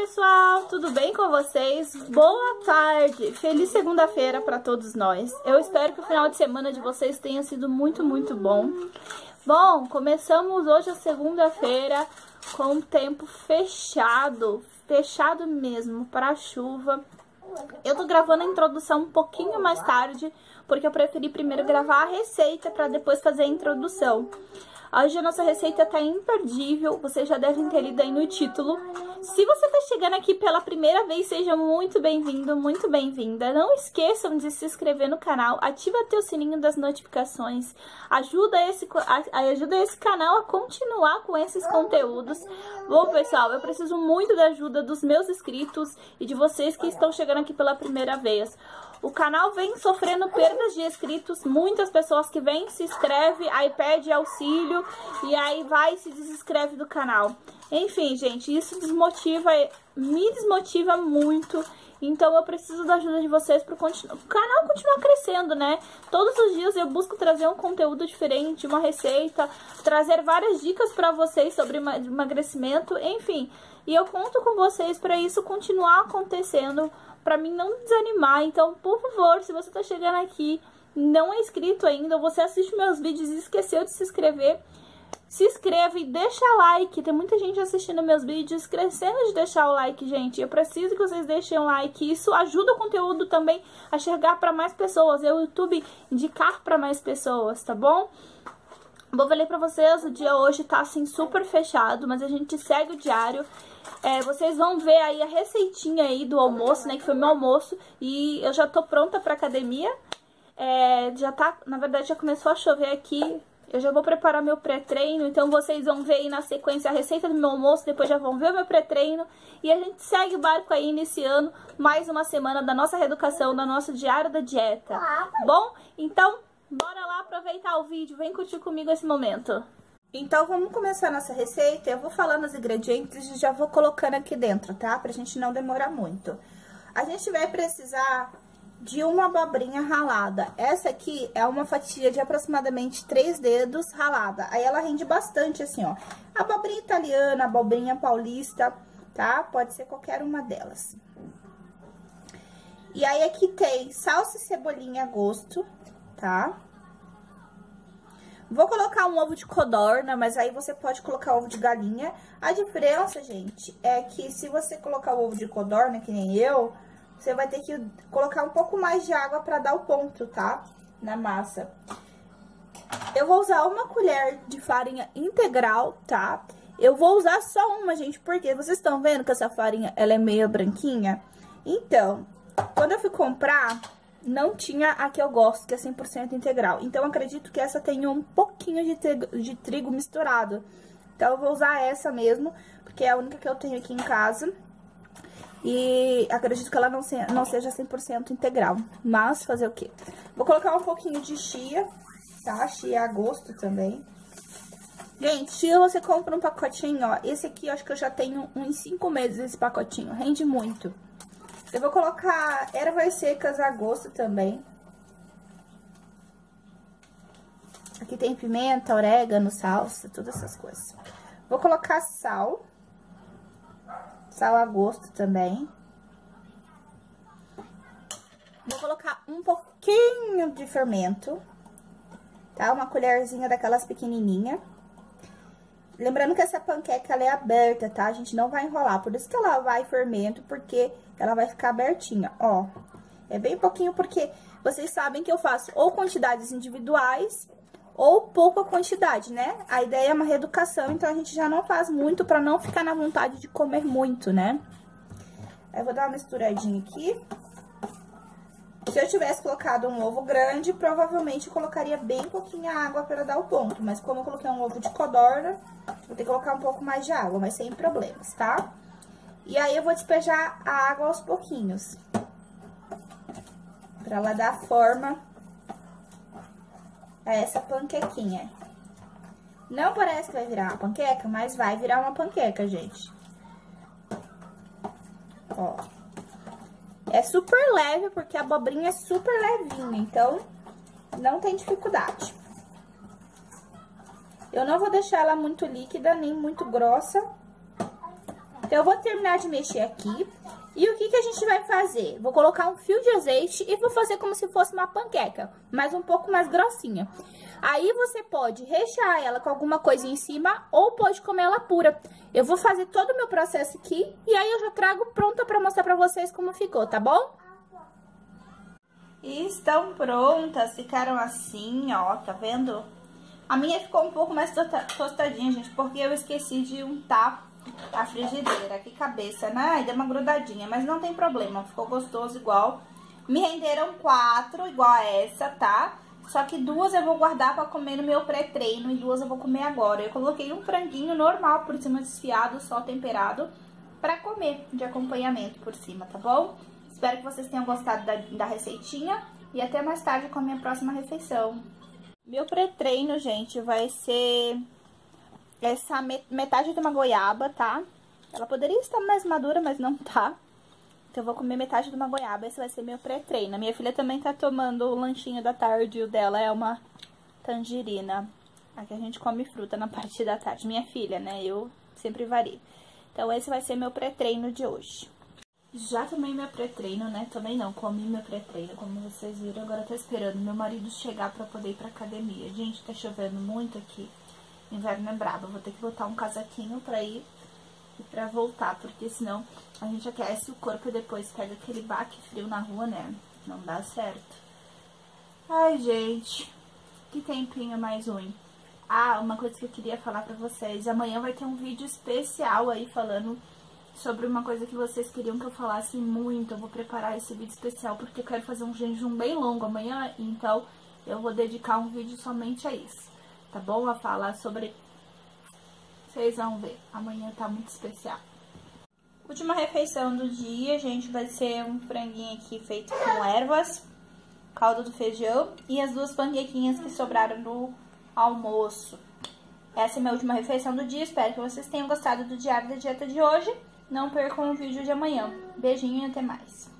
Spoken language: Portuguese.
pessoal, tudo bem com vocês? Boa tarde, feliz segunda-feira para todos nós. Eu espero que o final de semana de vocês tenha sido muito, muito bom. Bom, começamos hoje a segunda-feira com o tempo fechado, fechado mesmo para chuva. Eu tô gravando a introdução um pouquinho mais tarde, porque eu preferi primeiro gravar a receita para depois fazer a introdução. Hoje a nossa receita tá imperdível, vocês já devem ter lido aí no título. Se você tá chegando aqui pela primeira vez, seja muito bem-vindo, muito bem-vinda. Não esqueçam de se inscrever no canal, ativa o sininho das notificações, ajuda esse, ajuda esse canal a continuar com esses conteúdos. Bom, pessoal, eu preciso muito da ajuda dos meus inscritos e de vocês que estão chegando aqui pela primeira vez. O canal vem sofrendo perdas de inscritos, muitas pessoas que vêm, se inscreve, aí pede auxílio e aí vai e se desinscreve do canal. Enfim, gente, isso desmotiva, me desmotiva muito. Então eu preciso da ajuda de vocês para o canal continuar crescendo, né? Todos os dias eu busco trazer um conteúdo diferente, uma receita, trazer várias dicas para vocês sobre emagrecimento, enfim. E eu conto com vocês para isso continuar acontecendo para mim não desanimar. Então, por favor, se você tá chegando aqui, não é inscrito ainda, você assiste meus vídeos e esqueceu de se inscrever, se inscreve e deixa like. Tem muita gente assistindo meus vídeos, esquecendo de deixar o like, gente. Eu preciso que vocês deixem o like. Isso ajuda o conteúdo também a chegar para mais pessoas. E o YouTube indicar para mais pessoas, tá bom? Vou ler pra vocês, o dia hoje tá assim super fechado, mas a gente segue o diário. É, vocês vão ver aí a receitinha aí do almoço, né, que foi meu almoço. E eu já tô pronta pra academia. É, já tá, na verdade já começou a chover aqui. Eu já vou preparar meu pré-treino, então vocês vão ver aí na sequência a receita do meu almoço, depois já vão ver o meu pré-treino. E a gente segue o barco aí iniciando mais uma semana da nossa reeducação, da nossa diária da dieta. Bom, então Bora lá aproveitar o vídeo, vem curtir comigo esse momento. Então, vamos começar nossa receita. Eu vou falando os ingredientes e já vou colocando aqui dentro, tá? Pra gente não demorar muito. A gente vai precisar de uma abobrinha ralada. Essa aqui é uma fatia de aproximadamente três dedos ralada. Aí ela rende bastante assim, ó. Abobrinha italiana, abobrinha paulista, tá? Pode ser qualquer uma delas. E aí aqui tem salsa e cebolinha a gosto, tá? Vou colocar um ovo de codorna, mas aí você pode colocar ovo de galinha. A diferença, gente, é que se você colocar o ovo de codorna, que nem eu, você vai ter que colocar um pouco mais de água pra dar o ponto, tá? Na massa. Eu vou usar uma colher de farinha integral, tá? Eu vou usar só uma, gente, porque vocês estão vendo que essa farinha, ela é meio branquinha? Então, quando eu fui comprar, não tinha a que eu gosto, que é 100% integral. Então, acredito que essa tenha um pouquinho de trigo, de trigo misturado. Então, eu vou usar essa mesmo, porque é a única que eu tenho aqui em casa. E acredito que ela não, se, não seja 100% integral. Mas, fazer o quê? Vou colocar um pouquinho de chia, tá? Chia a gosto também. Gente, chia você compra um pacotinho, ó. Esse aqui, eu acho que eu já tenho uns 5 meses esse pacotinho. Rende muito. Eu vou colocar ervas secas a gosto também. Aqui tem pimenta, orégano, salsa, todas essas coisas. Vou colocar sal. Sal a gosto também. Vou colocar um pouquinho de fermento, tá? Uma colherzinha daquelas pequenininha. Lembrando que essa panqueca, ela é aberta, tá? A gente não vai enrolar, por isso que ela vai fermento, porque ela vai ficar abertinha, ó. É bem pouquinho, porque vocês sabem que eu faço ou quantidades individuais ou pouca quantidade, né? A ideia é uma reeducação, então a gente já não faz muito pra não ficar na vontade de comer muito, né? Aí, eu vou dar uma misturadinha aqui. Se eu tivesse colocado um ovo grande, provavelmente eu colocaria bem pouquinha água para dar o ponto. Mas como eu coloquei um ovo de codorna, vou ter que colocar um pouco mais de água, mas sem problemas, tá? E aí, eu vou despejar a água aos pouquinhos. Pra ela dar forma a essa panquequinha. Não parece que vai virar uma panqueca, mas vai virar uma panqueca, gente. Ó. É super leve, porque a abobrinha é super levinha, então não tem dificuldade. Eu não vou deixar ela muito líquida, nem muito grossa, Então, eu vou terminar de mexer aqui. E o que, que a gente vai fazer? Vou colocar um fio de azeite e vou fazer como se fosse uma panqueca, mas um pouco mais grossinha. Aí você pode rechear ela com alguma coisa em cima ou pode comer ela pura. Eu vou fazer todo o meu processo aqui e aí eu já trago pronta pra mostrar pra vocês como ficou, tá bom? E estão prontas, ficaram assim, ó, tá vendo? A minha ficou um pouco mais tostadinha, gente, porque eu esqueci de untar a frigideira. Que cabeça, né? Aí deu uma grudadinha, mas não tem problema, ficou gostoso igual. Me renderam quatro, igual a essa, tá? Só que duas eu vou guardar pra comer no meu pré-treino e duas eu vou comer agora. Eu coloquei um franguinho normal por cima desfiado, só temperado, pra comer de acompanhamento por cima, tá bom? Espero que vocês tenham gostado da, da receitinha e até mais tarde com a minha próxima refeição. Meu pré-treino, gente, vai ser essa metade de uma goiaba, tá? Ela poderia estar mais madura, mas não tá. Então, eu vou comer metade de uma goiaba. Esse vai ser meu pré-treino. Minha filha também tá tomando o lanchinho da tarde. O dela é uma tangerina. Aqui a gente come fruta na parte da tarde. Minha filha, né? Eu sempre vario. Então, esse vai ser meu pré-treino de hoje. Já tomei meu pré-treino, né? Também não, comi meu pré-treino, como vocês viram. Agora tô esperando meu marido chegar pra poder ir pra academia. Gente, tá chovendo muito aqui. Inverno é brabo. Vou ter que botar um casaquinho pra ir e pra voltar, porque senão a gente aquece o corpo e depois pega aquele baque frio na rua, né? Não dá certo. Ai, gente, que tempinho mais ruim. Ah, uma coisa que eu queria falar pra vocês. Amanhã vai ter um vídeo especial aí falando sobre uma coisa que vocês queriam que eu falasse muito. Eu vou preparar esse vídeo especial porque eu quero fazer um jejum bem longo amanhã, então eu vou dedicar um vídeo somente a isso, tá bom? A falar sobre... Vocês vão ver, amanhã tá muito especial. Última refeição do dia, gente, vai ser um franguinho aqui feito com ervas, caldo do feijão e as duas panquequinhas que sobraram no almoço. Essa é minha última refeição do dia, espero que vocês tenham gostado do diário da dieta de hoje. Não percam o vídeo de amanhã. Beijinho e até mais.